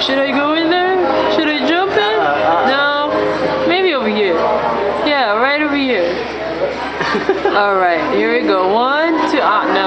Should I go in there? Should I jump in? No? Maybe over here. Yeah, right over here. All right, here we go. One. two, ah, no.